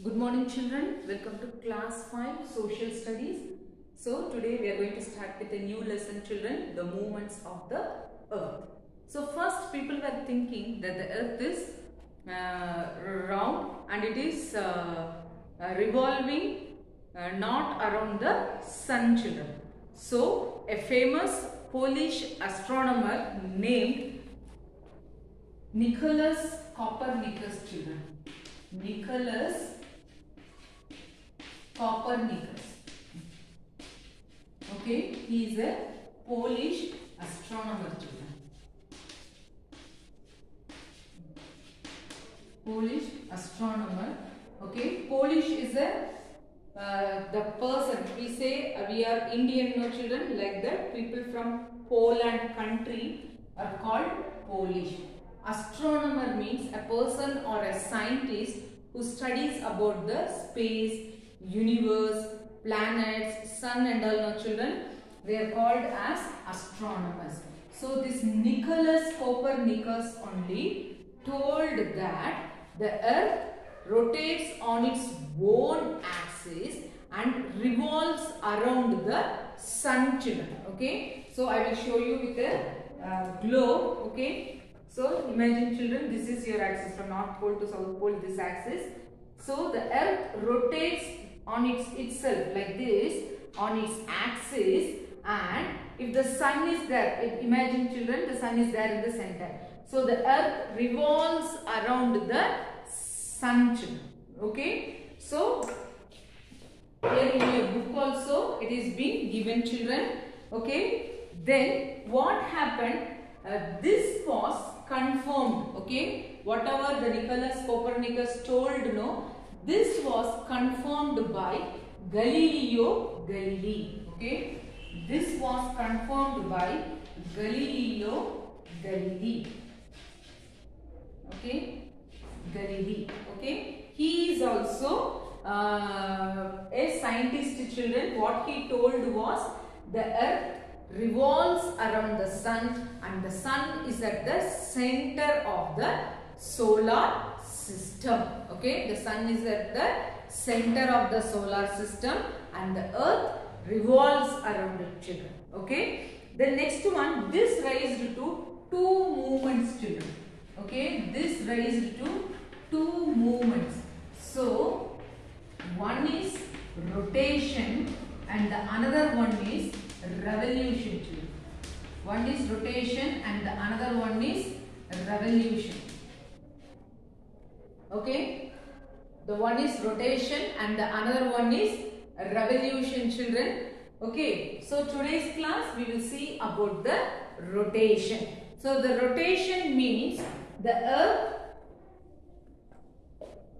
Good morning children. Welcome to class 5 social studies. So today we are going to start with a new lesson children, the movements of the earth. So first people were thinking that the earth is uh, round and it is uh, uh, revolving uh, not around the sun children. So a famous Polish astronomer named Nicholas Copernicus children. Nicholas Copernicus. Okay, he is a Polish astronomer children. Polish astronomer. Okay, Polish is a uh, the person. We say uh, we are Indian no children like that. People from Poland country are called Polish. Astronomer means a person or a scientist who studies about the space, universe, planets, sun and all no children. They are called as astronomers. So this Nicholas Copernicus only told that the earth rotates on its own axis and revolves around the sun children. Okay. So I will show you with a uh, globe. Okay. So imagine children, this is your axis from north pole to south pole, this axis. So the earth rotates on its itself like this on its axis and if the sun is there, imagine children, the sun is there in the center. So the earth revolves around the sun children. Okay. So here in your book also it is being given children. Okay. Then what happened? Uh, this was confirmed. Okay. Whatever the Nicholas Copernicus told, no, this was confirmed by Galileo Galilei. Okay. This was confirmed by Galileo Galilei. Okay. Galilei. Okay. He is also uh, a scientist children. What he told was the earth revolves around the sun and the sun is at the center of the solar system. Okay. The sun is at the center of the solar system and the earth revolves around it children. Okay. The next one, this raised to two movements children. Okay. This raised to two movements. So, one is rotation and the another one is revolution children. One is rotation and the another one is revolution. Okay. The one is rotation and the another one is revolution children. Okay. So today's class we will see about the rotation. So the rotation means the earth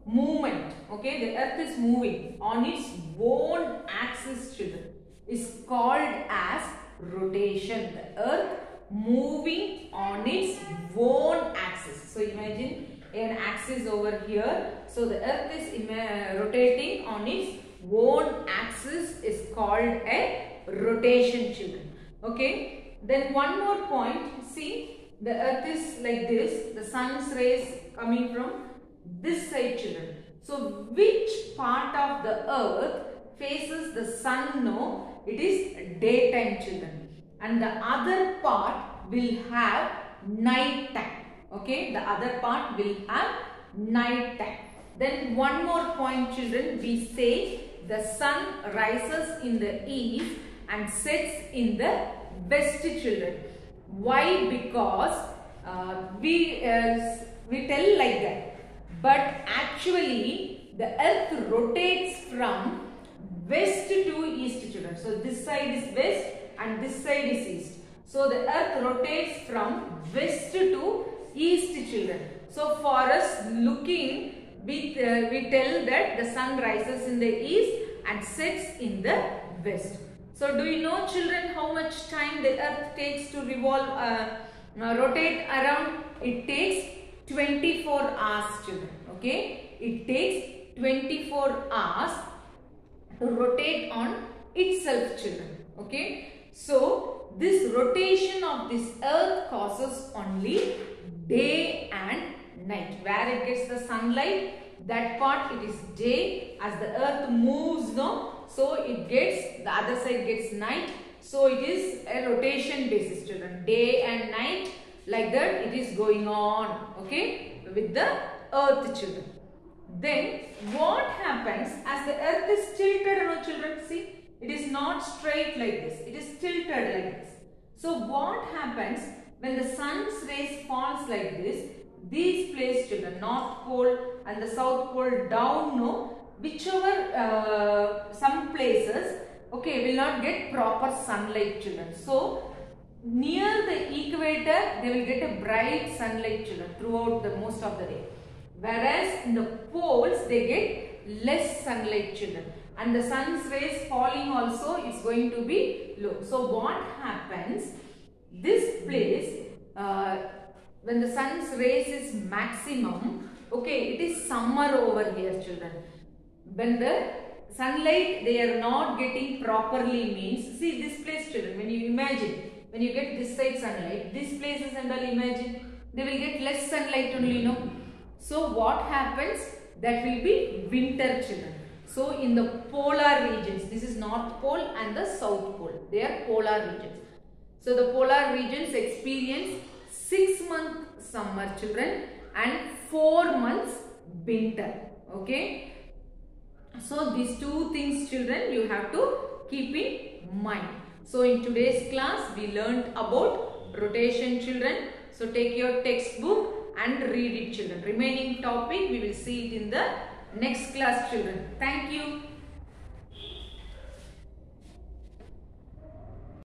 movement. Okay. The earth is moving on its own axis children is called as rotation. The earth moving on its own axis. So imagine an axis over here. So the earth is rotating on its own axis is called a rotation children. Okay. Then one more point. See the earth is like this. The sun's rays coming from this side children. So which part of the earth faces the sun? No, it is daytime children. And the other part will have night time. Okay, the other part will have night time. Then one more point children, we say the sun rises in the east and sets in the west children. Why? Because uh, we, uh, we tell like that. But actually the earth rotates from west So this side is west and this side is east. So the earth rotates from west to east children. So for us looking we, uh, we tell that the sun rises in the east and sets in the west. So do you know children how much time the earth takes to revolve, uh, uh, rotate around? It takes 24 hours children. Okay. It takes 24 hours to rotate on itself children. Okay. So this rotation of this earth causes only day and night. Where it gets the sunlight, that part it is day. As the earth moves, no, so it gets, the other side gets night. So it is a rotation basis children. Day and night like that it is going on. Okay, with the earth children. Then what happens as the earth is tilted, no children, see, it is not straight like this. It is tilted like this. So what happens when the sun's rays falls like this, these place the north pole and the south pole down, no, whichever uh, some places, okay, will not get proper sunlight children. So near the equator, they will get a bright sunlight children throughout the most of the day. Whereas in the poles, they get less sunlight children. And the sun's rays falling also is going to be low. So what happens? This place, uh, when the sun's rays is maximum, okay, it is summer over here children. When the sunlight they are not getting properly means, see this place children, when you imagine, when you get this side sunlight, this places and all imagine, they will get less sunlight only, no? So what happens? That will be winter children. So in the polar regions, this is North Pole and the South Pole. They are polar regions. So the polar regions experience 6 month summer children and 4 months winter. Okay. So these two things children you have to keep in mind. So in today's class we learned about rotation children. So take your textbook and read it children. Remaining topic we will see it in the next class children. Thank you.